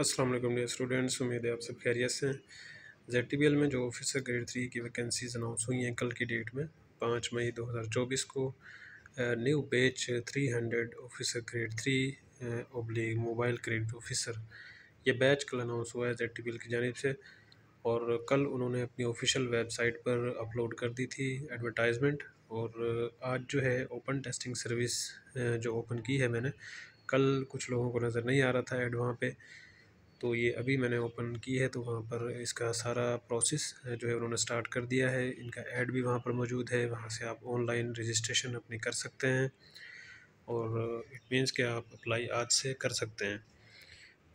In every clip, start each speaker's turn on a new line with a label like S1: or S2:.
S1: Dear students उम्मीद है आप सब खैरियत से हैं। जेडटीबीएल में जो ऑफिसर ग्रेड थ्री की वैकेंसीज अनाउंस हुई हैं कल की डेट में, पाँच मई 2024 को new batch three hundred officer grade three oblique mobile grade officer ये बैच कल अनाउंस हुआ है जेड टी की जानब से और कल उन्होंने अपनी ऑफिशियल वेबसाइट पर अपलोड कर दी थी एडवर्टाइजमेंट और आज जो है ओपन टेस्टिंग सर्विस जो ओपन की है मैंने, कल कुछ लोगों को नज़र नहीं आ रहा था एड वहाँ पे। तो ये अभी मैंने ओपन की है तो वहाँ पर इसका सारा प्रोसेस जो है उन्होंने स्टार्ट कर दिया है। इनका ऐड भी वहाँ पर मौजूद है, वहाँ से आप ऑनलाइन रजिस्ट्रेशन अपनी कर सकते हैं और इट मीन्स कि आप अप्लाई आज से कर सकते हैं।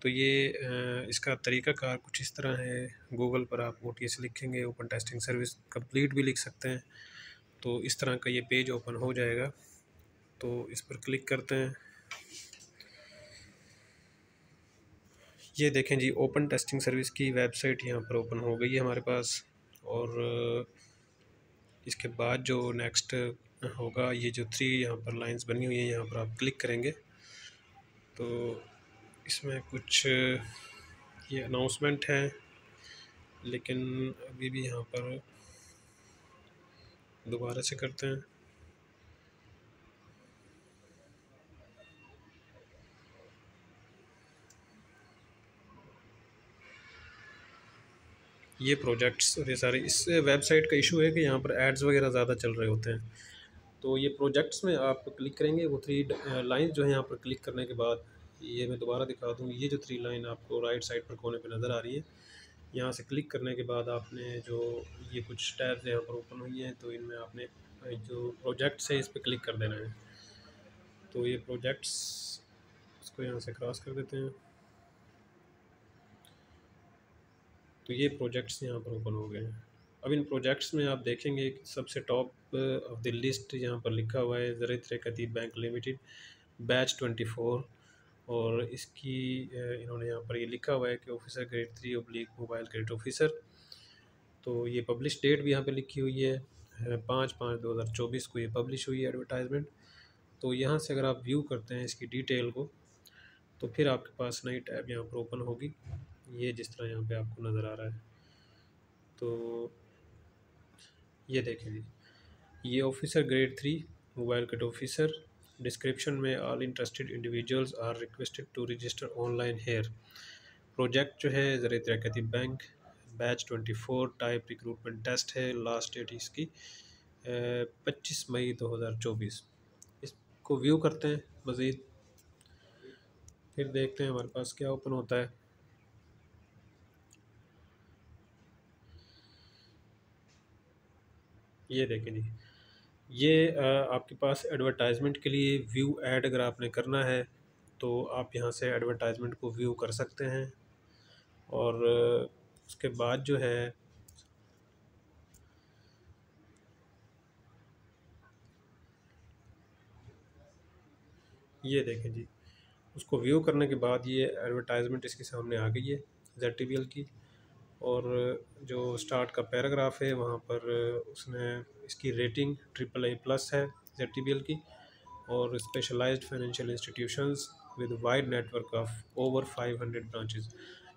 S1: तो ये इसका तरीक़ाकार कुछ इस तरह है। गूगल पर आप ओ लिखेंगे ओपन टेस्टिंग सर्विस कंप्लीट भी लिख सकते हैं। तो इस तरह का ये पेज ओपन हो जाएगा। तो इस पर क्लिक करते हैं। ये देखें जी ओपन टेस्टिंग सर्विस की वेबसाइट यहाँ पर ओपन हो गई है हमारे पास और इसके बाद जो नेक्स्ट होगा, ये जो थ्री यहाँ पर लाइंस बनी हुई हैं, यहाँ पर आप क्लिक करेंगे। तो इसमें कुछ, ये अनाउंसमेंट है, लेकिन अभी भी यहाँ पर दोबारा से करते हैं। ये प्रोजेक्ट्स और ये सारे, इस वेबसाइट का इशू है कि यहाँ पर एड्स वगैरह ज़्यादा चल रहे होते हैं। तो ये प्रोजेक्ट्स में आप क्लिक करेंगे, वो थ्री लाइन जो है यहाँ पर क्लिक करने के बाद, ये मैं दोबारा दिखा दूँ, ये जो थ्री लाइन आपको राइट साइड पर कोने पर नज़र आ रही है, यहाँ से क्लिक करने के बाद आपने जो ये कुछ टैब्स यहाँ पर ओपन हुई हैं तो इनमें आपने जो प्रोजेक्ट्स है इस पर क्लिक कर देना है। तो ये प्रोजेक्ट्स, इसको यहाँ से क्रॉस कर देते हैं। तो ये प्रोजेक्ट्स यहाँ पर ओपन हो गए हैं। अब इन प्रोजेक्ट्स में आप देखेंगे सबसे टॉप ऑफ़ द लिस्ट यहाँ पर लिखा हुआ है ज़रित कतीब bank limited batch twenty four और इसकी uh, इन्होंने यहाँ पर ये लिखा हुआ है कि officer grade three oblique mobile grade officer तो ये पब्लिश डेट भी यहाँ पे लिखी हुई है पाँच पाँच दो हज़ार चौबीस को ये पब्लिश हुई है एडवर्टाइजमेंट तो यहाँ से अगर आप व्यू करते हैं इसकी डिटेल को तो फिर आपके पास नई टैब यहाँ पर ओपन होगी। ये जिस तरह यहाँ पे आपको नज़र आ रहा है। तो ये देखें जी ये officer grade three mobile cut officer description में all interested individuals are requested to register online here project जो है Zarai Taraqiati bank batch twenty four type recruitment test है लास्ट डेट इसकी पच्चीस मई दो हज़ार चौबीस। इसको व्यू करते हैं, मज़ीद। फिर देखते हैं हमारे पास क्या ओपन होता है। ये देखें जी। ये आपके पास एडवर्टाइजमेंट के लिए व्यू ऐड अगर आपने करना है तो आप यहाँ से एडवर्टाइजमेंट को व्यू कर सकते हैं। और, उसके बाद जो है, ये देखें जी। उसको व्यू करने के बाद ये एडवर्टाइजमेंट इसके सामने आ गई है जेड टी की। और जो स्टार्ट का पैराग्राफ है, वहाँ पर उसने इसकी रेटिंग ट्रिपल ए प्लस है जेड टी बी एल की और specialised financial institutions with wide network of over 500 branches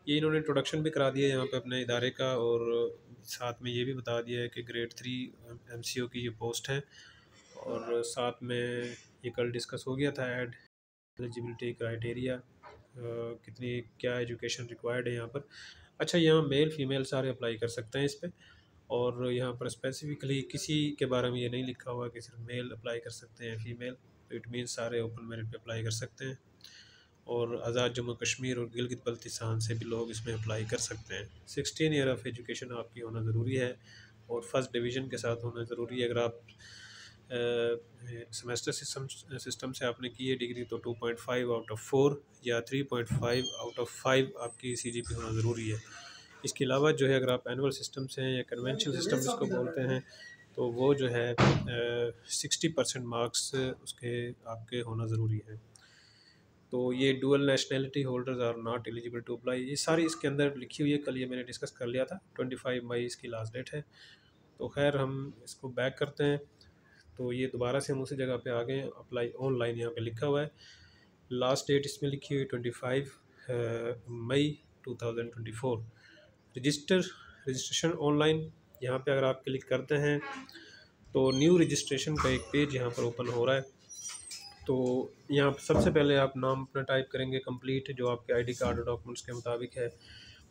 S1: ये इन्होंने इंट्रोडक्शन भी करा दिया है यहाँ पे अपने इदारे का और साथ में ये भी बता दिया है कि ग्रेड थ्री एमसीओ की ये पोस्ट है और साथ में ये कल डिस्कस हो गया था एड एलिजिबिलिटी क्राइटेरिया कितनी, क्या एजुकेशन रिक्वायर्ड है यहाँ पर। अच्छा यहाँ मेल फीमेल सारे अप्लाई कर सकते हैं इस पर और यहाँ पर स्पेसिफिकली किसी के बारे में ये नहीं लिखा हुआ कि सिर्फ़ मेल अप्लाई कर सकते हैं फ़ीमेल तो इट मीन सारे ओपन मेरिट पे अप्लाई कर सकते हैं। और आज़ाद जम्मू कश्मीर और गिलगित बल्तिस्तान से भी लोग इसमें अप्लाई कर सकते हैं। सिक्सटीन ईयर ऑफ़ एजुकेशन आपकी होना ज़रूरी है और फ़र्स्ट डिवीज़न के साथ होना ज़रूरी है। अगर आप सेमेस्टर सिस्टम सिस्टम से आपने की है डिग्री तो 2.5 आउट ऑफ़ फोर या 3.5 आउट ऑफ़ फाइव आपकी सीजीपी होना ज़रूरी है। इसके अलावा जो है अगर आप एनुअल सिस्टम से हैं या कन्वेंशनल सिस्टम जिसको बोलते हैं तो वो जो है सिक्सटी परसेंट मार्क्स उसके आपके होना ज़रूरी है। तो ये dual nationality holders are not eligible to apply ये सारी इसके अंदर लिखी हुई है कल ये मैंने डिस्कस कर लिया था ट्वेंटी फाइव मई इसकी लास्ट डेट है। तो खैर हम इसको बैक करते हैं। तो ये दोबारा से हम उसी जगह पे आ गए अप्लाई ऑनलाइन यहाँ पे लिखा हुआ है। लास्ट डेट इसमें लिखी हुई twenty five May 2024 register, registration online यहाँ पे अगर आप क्लिक करते हैं तो न्यू रजिस्ट्रेशन का एक पेज यहाँ पर ओपन हो रहा है। तो यहाँ सबसे पहले आप नाम अपना टाइप करेंगे, कंप्लीट, जो आपके आईडी कार्ड और डॉक्यूमेंट्स के मुताबिक है।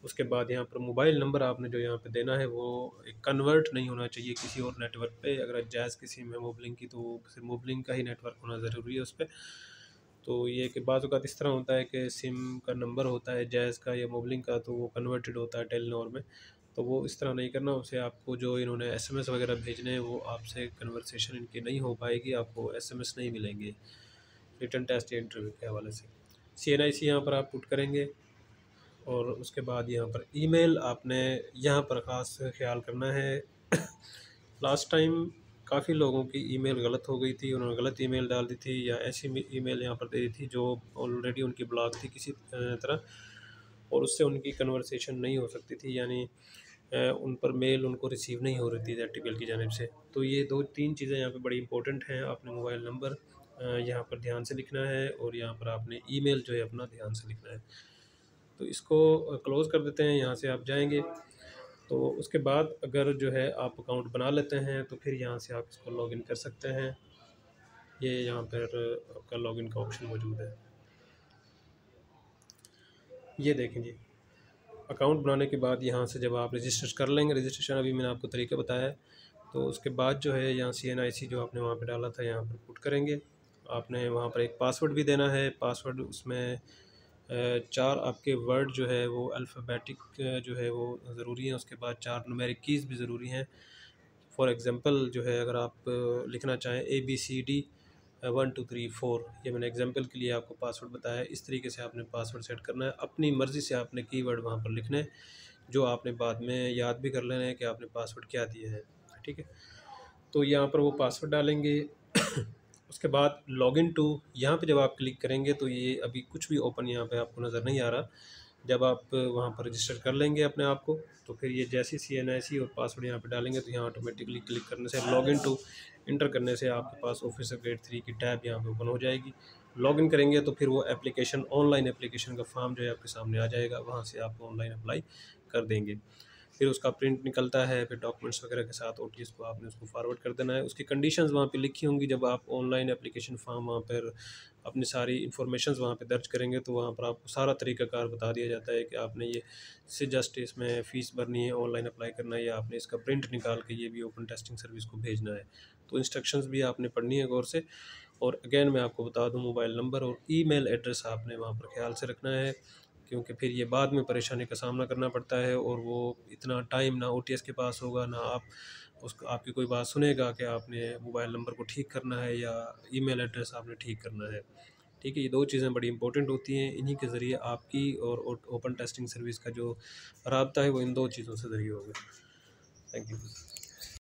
S1: उसके बाद यहाँ पर मोबाइल नंबर आपने जो यहाँ पे देना है, वो एक कन्वर्ट नहीं होना चाहिए किसी और नेटवर्क पे। अगर जायज़ किसी में मोबलिंग की तो सिर्फ़ मोबलिंग का ही नेटवर्क होना ज़रूरी है उस पर तो ये कि बाज़ इस तरह होता है कि सिम का नंबर होता है जैज़ का या मोबलिंग का तो वो कन्वर्टेड होता है टेलनोर में। तो वो इस तरह नहीं करना, उसे आपको जो इन्होंने एसएमएस वगैरह भेजने हैं, वो आपसे कन्वर्सेशन इनकी नहीं हो पाएगी, आपको एसएमएस नहीं मिलेंगे। रिटर्न टेस्ट या इंटरव्यू के हवाले से। सी एन आई सी यहाँ पर आप पुट करेंगे। और उसके बाद यहाँ पर ईमेल आपने यहाँ पर ख़ास ख्याल करना है। लास्ट टाइम काफ़ी लोगों की ईमेल गलत हो गई थी, उन्होंने गलत ईमेल डाल दी थी या ऐसी ईमेल यहाँ पर दे दी थी जो ऑलरेडी उनकी ब्लॉक थी किसी तरह और उससे उनकी कन्वर्सेशन नहीं हो सकती थी, यानी उन पर मेल उनको रिसीव नहीं हो रही थी जेड की जानब से। तो ये दो तीन चीज़ें यहाँ पर बड़ी इंपॉर्टेंट हैं, आपने मोबाइल नंबर यहाँ पर ध्यान से लिखना है और यहाँ पर आपने ईमेल जो है अपना ध्यान से लिखना है। तो इसको क्लोज़ कर देते हैं, यहाँ से आप जाएँगे। तो उसके बाद अगर जो है आप अकाउंट बना लेते हैं तो फिर यहाँ से आप इसको लॉगिन कर सकते हैं। ये यहाँ पर आपका लॉगिन का ऑप्शन मौजूद है। ये देखें जी। अकाउंट बनाने के बाद यहाँ से जब आप रजिस्टर कर लेंगे रजिस्ट्रेशन अभी मैंने आपको तरीका बताया तो उसके बाद जो है यहाँ सी एन आई सी जो आपने वहाँ पे डाला था, यहाँ पर पुट करेंगे। आपने वहाँ पर एक पासवर्ड भी देना है। पासवर्ड उसमें चार आपके वर्ड जो है वो अल्फ़ाबेटिक जो है वो ज़रूरी हैं, उसके बाद चार नुमेरिक कीज़ भी ज़रूरी हैं। फॉर एग्ज़ाम्पल जो है अगर आप लिखना चाहें A B C D one two three four ये मैंने एग्जांपल के लिए आपको पासवर्ड बताया इस तरीके से आपने पासवर्ड सेट करना है। अपनी मर्ज़ी से आपने कीवर्ड वहाँ पर लिखना है, जो आपने बाद में याद भी कर लेना है कि आपने पासवर्ड क्या दिया है, ठीक है? तो यहाँ पर वो पासवर्ड डालेंगे। उसके बाद लॉगिन टू यहाँ पे जब आप क्लिक करेंगे तो ये अभी कुछ भी ओपन यहाँ पे आपको नज़र नहीं आ रहा। जब आप वहाँ पर रजिस्टर कर लेंगे अपने आप को तो फिर ये जैसी सी एन आई सी और पासवर्ड यहाँ पे डालेंगे तो यहाँ ऑटोमेटिकली क्लिक करने से लॉगिन टू इंटर करने से आपके पास ऑफिसर ग्रेड थ्री की टैब यहाँ पे ओपन हो जाएगी। लॉगिन करेंगे तो फिर वो एप्लीकेशन ऑनलाइन एप्लीकेशन का फॉर्म जो है आपके सामने आ जाएगा। वहाँ से आप ऑनलाइन अप्लाई कर देंगे। फिर उसका प्रिंट निकलता है, फिर डॉक्यूमेंट्स वगैरह के साथ ओ को आपने उसको फॉरवर्ड कर देना है। उसकी कंडीशंस वहाँ पे लिखी होंगी, जब आप ऑनलाइन एप्लीकेशन फॉर्म वहाँ पर अपनी सारी इन्फॉर्मेशन वहाँ पे दर्ज करेंगे तो वहाँ पर आपको सारा तरीकाकार बता दिया जाता है कि आपने ये से जस्ट इसमें फ़ीस भरनी है ऑनलाइन अप्लाई करना है, या आपने इसका प्रिंट निकाल के ये भी ओपन टेस्टिंग सर्विस को भेजना है। तो इंस्ट्रक्शंस भी आपने पढ़नी है गौर से। और अगेन मैं आपको बता दूँ मोबाइल नंबर और ईमेल एड्रेस आपने वहाँ पर ख्याल से रखना है। क्योंकि फिर ये बाद में परेशानी का सामना करना पड़ता है और वो इतना टाइम ना OTS के पास होगा, ना आप उस, आपकी कोई बात सुनेगा कि आपने मोबाइल नंबर को ठीक करना है या ईमेल एड्रेस आपने ठीक करना है। ठीक है, ये दो चीज़ें बड़ी इंपॉर्टेंट होती हैं। इन्हीं के ज़रिए आपकी और ओपन टेस्टिंग सर्विस का जो रबता है वो इन दो चीज़ों से ज़रिए होगा। Thank you